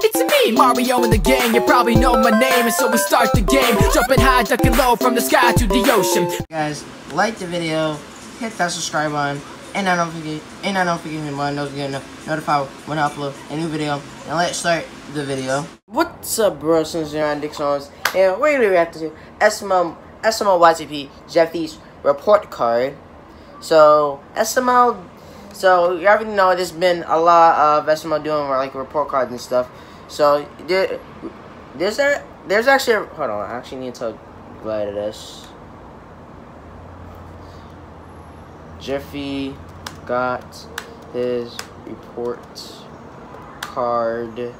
It's me, Mario in the game You probably know my name, and so we start the game. Jumping high, ducking low from the sky to the ocean. Guys, like the video, hit that subscribe button, and I don't forget, and I don't forget to button those get notified when I upload a new video. And let's start the video. What's up, bro? Since you're on Dick Songs, and we're gonna react to SML SML YTP Jeffy's report card. So SML, so you already know there's been a lot of SML doing like report cards and stuff. So there, there's there, there's actually hold on, I actually need to out of this. Jeffy got his report card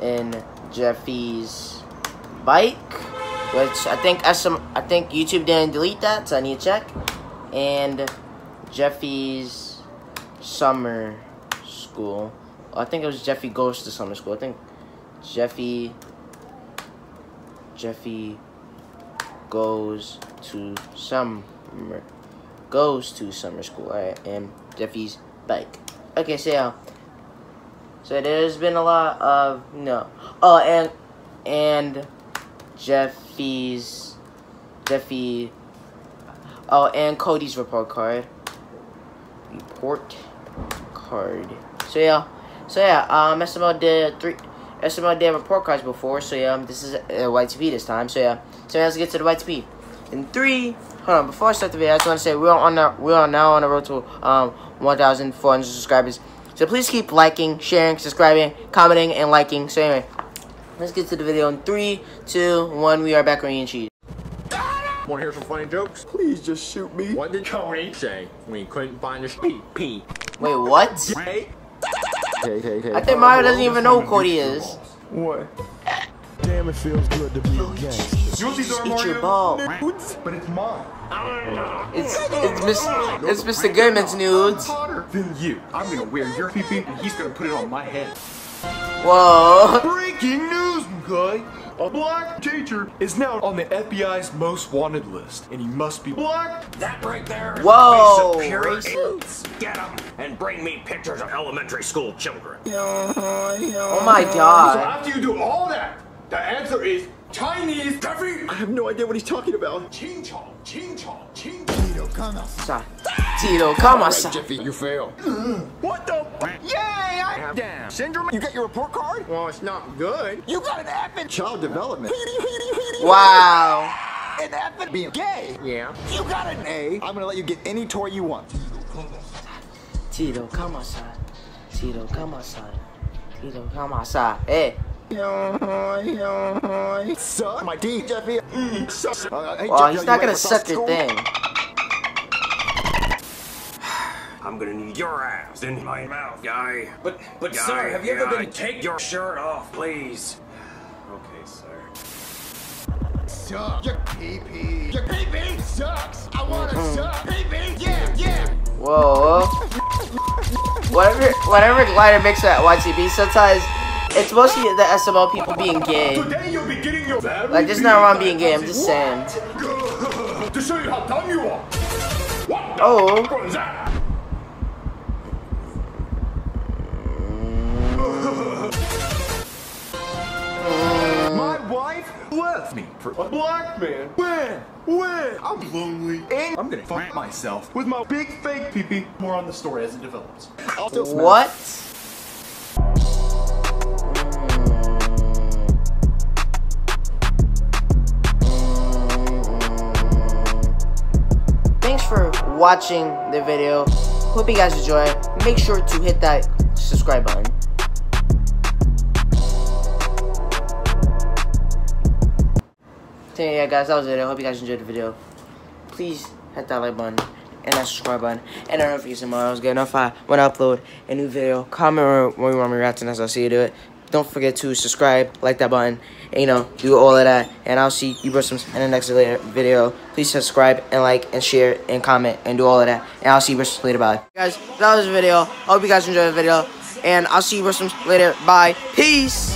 in Jeffy's bike, which I think SM, I think YouTube didn't delete that, so I need to check. And Jeffy's summer school. I think it was Jeffy goes to summer school. I think Jeffy Jeffy goes to summer goes to summer school. Alright, and Jeffy's bike. Okay, so yeah. So there's been a lot of no. Oh, and and Jeffy's Jeffy. Oh, and Cody's report card. Report card. So yeah. So yeah. Um, SML did three. SML did report cards before. So yeah. This is uh, YTP this time. So yeah. So let's get to the white speed. In three. Hold on. Before I start the video, I just want to say we're on the we are now on the road to um 1,400 subscribers. So please keep liking, sharing, subscribing, commenting, and liking. So anyway, let's get to the video in three, two, one. We are back on and Cheese. Want to hear some funny jokes? Please just shoot me. What did Cody say when he couldn't find his pee? Pee. Wait, what? Hey. Hey, hey, hey. I think Mario doesn't even know who Cody is. What? Damn, it feels good to be a gangster. You know what these are, Eat your Mario? ball. But it's mine. It's it's Miss it's Mr. Goodman's nudes. Hotter than you. I'm gonna wear your pee pee and he's gonna put it on my head. Whoa. Breaking news, guy. A black teacher is now on the FBI's most wanted list, and he must be black. That right there is Whoa, the base of purity. Get them and bring me pictures of elementary school children. Oh my god. So after you do all that, the answer is Chinese. Jeffy. I have no idea what he's talking about. Ching chong, ching chong, ching Sa- Tito, come on, sa- Jeffy, you fail. What the? Yay! I have down. Syndrome. You got your report card? Well, it's not good. You got an F in child development. Wow. An F in being gay. Yeah. You got an A. I'm gonna let you get any toy you want. Tito, come outside. Tito, come outside. Tito, come outside. Hey. Suck my D, Jeffy. Mm, suck. Uh, hey, Well, Jeffy, he's not gonna suck your school? thing. I'm gonna need your ass in my mouth, guy. But, but Guy, sir, have you ever guy, been... Take your shirt off, please. Okay, sir. Suck. Your pee-pee. Your pee-pee sucks. I wanna hmm. suck. Pee-pee. Yeah, yeah. Whoa. Whatever, whatever glider makes at YTP, sometimes it's mostly the SML people being gay. Today you'll be getting your Like, there's not wrong being gay, I'm just saying. to show you how dumb you are. What the Oh. Left me for a black man. When? When? I'm lonely. And I'm gonna fuck myself with my big fake pee-pee. More on the story as it develops. I'll still smell. What? Thanks for watching the video. Hope you guys enjoy. Make sure to hit that subscribe button. So yeah guys, that was it. I hope you guys enjoyed the video. Please hit that like button and that subscribe button. And I don't forget tomorrow is get notified when I upload a new video. Comment when you want me reacting as. I'll see you do it. Don't forget to subscribe, like that button, and you know, do all of that. And I'll see you Bristums in the next video. Please subscribe and like and share and comment and do all of that. And I'll see you Bristums later. Bye. Guys, that was the video. I hope you guys enjoyed the video. And I'll see you Bristums later. Bye. Peace.